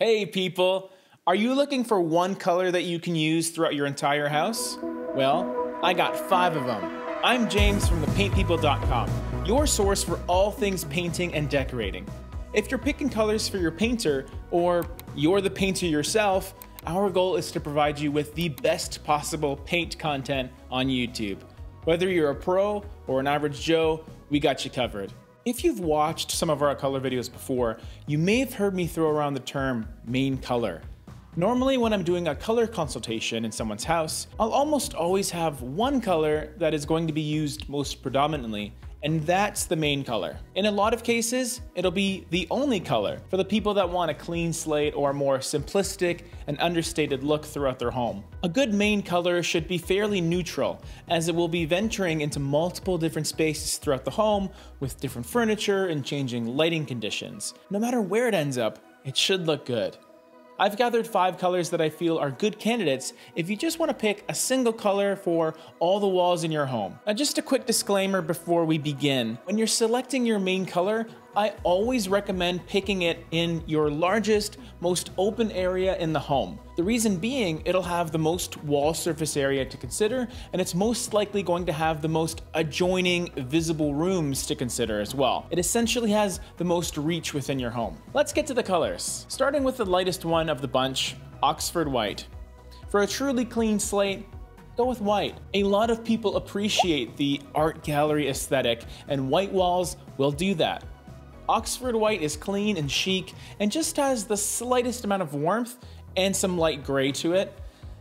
Hey people! Are you looking for one color that you can use throughout your entire house? Well, I got five of them. I'm James from thepaintpeople.com, your source for all things painting and decorating. If you're picking colors for your painter, or you're the painter yourself, our goal is to provide you with the best possible paint content on YouTube. Whether you're a pro or an average Joe, we got you covered. If you've watched some of our color videos before, you may have heard me throw around the term main color. Normally when I'm doing a color consultation in someone's house, I'll almost always have one color that is going to be used most predominantly, and that's the main color. In a lot of cases, it'll be the only color for the people that want a clean slate or a more simplistic and understated look throughout their home. A good main color should be fairly neutral, as it will be venturing into multiple different spaces throughout the home with different furniture and changing lighting conditions. No matter where it ends up, it should look good. I've gathered five colors that I feel are good candidates if you just want to pick a single color for all the walls in your home. Now just a quick disclaimer before we begin. When you're selecting your main color, I always recommend picking it in your largest, most open area in the home. The reason being, it'll have the most wall surface area to consider, and it's most likely going to have the most adjoining visible rooms to consider as well. It essentially has the most reach within your home. Let's get to the colors. Starting with the lightest one of the bunch, Oxford White. For a truly clean slate, go with white. A lot of people appreciate the art gallery aesthetic, and white walls will do that. Oxford White is clean and chic and just has the slightest amount of warmth and some light gray to it.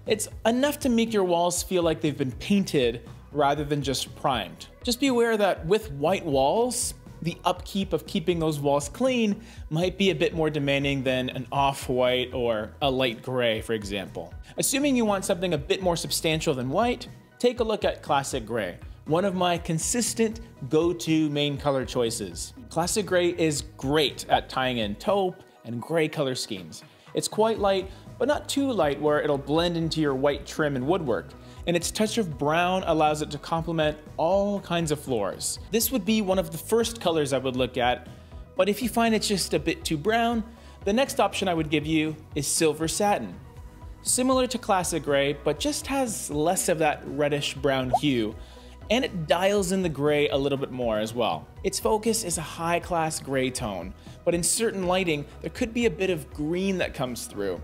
It's enough to make your walls feel like they've been painted rather than just primed. Just be aware that with white walls, the upkeep of keeping those walls clean might be a bit more demanding than an off-white or a light gray, for example. Assuming you want something a bit more substantial than white, take a look at classic gray one of my consistent go-to main color choices. Classic Gray is great at tying in taupe and gray color schemes. It's quite light, but not too light where it'll blend into your white trim and woodwork, and its touch of brown allows it to complement all kinds of floors. This would be one of the first colors I would look at, but if you find it's just a bit too brown, the next option I would give you is Silver Satin. Similar to Classic Gray, but just has less of that reddish brown hue, and it dials in the gray a little bit more as well. Its focus is a high class gray tone, but in certain lighting, there could be a bit of green that comes through.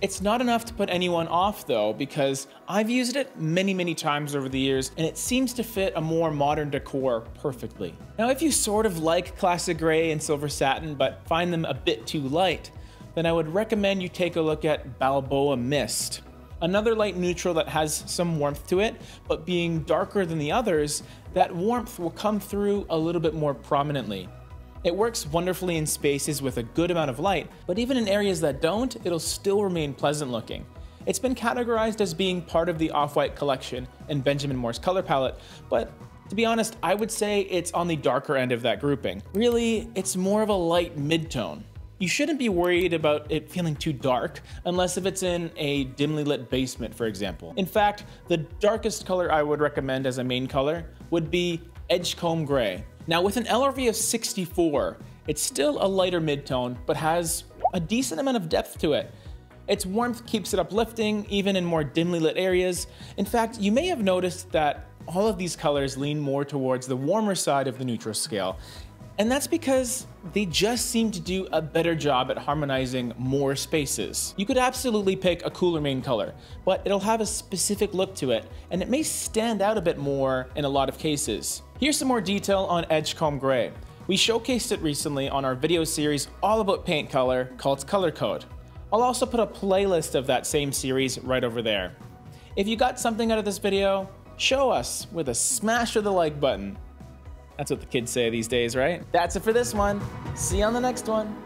It's not enough to put anyone off though, because I've used it many, many times over the years, and it seems to fit a more modern decor perfectly. Now, if you sort of like classic gray and silver satin, but find them a bit too light, then I would recommend you take a look at Balboa Mist. Another light neutral that has some warmth to it, but being darker than the others, that warmth will come through a little bit more prominently. It works wonderfully in spaces with a good amount of light, but even in areas that don't, it'll still remain pleasant looking. It's been categorized as being part of the Off-White collection in Benjamin Moore's color palette, but to be honest, I would say it's on the darker end of that grouping. Really, it's more of a light mid-tone. You shouldn't be worried about it feeling too dark unless if it's in a dimly lit basement, for example. In fact, the darkest color I would recommend as a main color would be Edgecomb Gray. Now with an LRV of 64, it's still a lighter midtone, but has a decent amount of depth to it. Its warmth keeps it uplifting, even in more dimly lit areas. In fact, you may have noticed that all of these colors lean more towards the warmer side of the neutral scale, and that's because they just seem to do a better job at harmonizing more spaces. You could absolutely pick a cooler main color, but it'll have a specific look to it, and it may stand out a bit more in a lot of cases. Here's some more detail on Edgecomb Gray. We showcased it recently on our video series all about paint color called Color Code. I'll also put a playlist of that same series right over there. If you got something out of this video, show us with a smash of the like button. That's what the kids say these days, right? That's it for this one. See you on the next one.